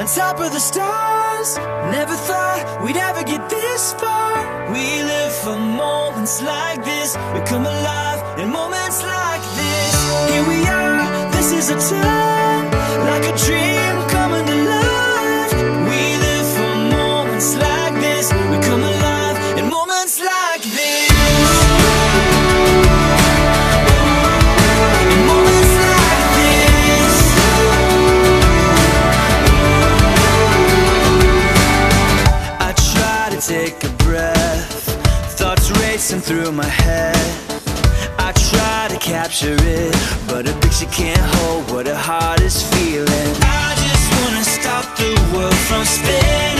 of the stars. Never thought we'd ever get this far. We live for moments like this. We come alive in moments like this. Here we are, this is a time through my head. I try to capture it, but a picture can't hold what a heart is feeling. I just wanna stop the world from spinning,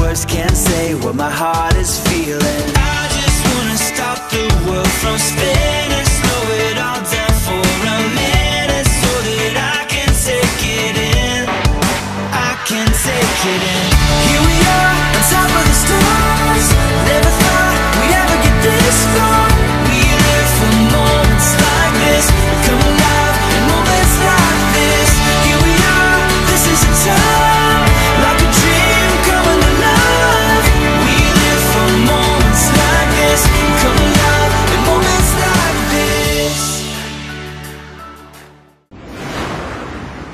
words can't say what my heart is feeling. I just wanna stop the world from spinning,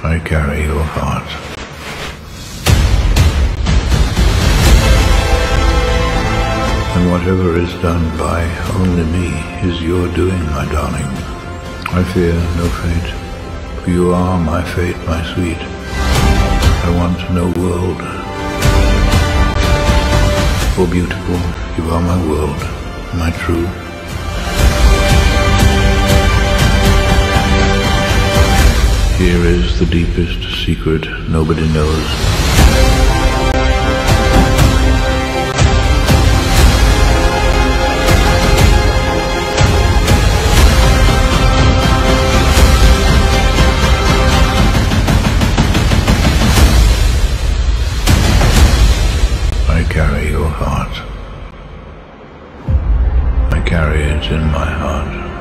I carry your heart. And whatever is done by only me is your doing, my darling. I fear no fate, for you are my fate, my sweet. I want no world. For beautiful, you are my world, my true. Here is the deepest secret nobody knows. I carry your heart. I carry it in my heart.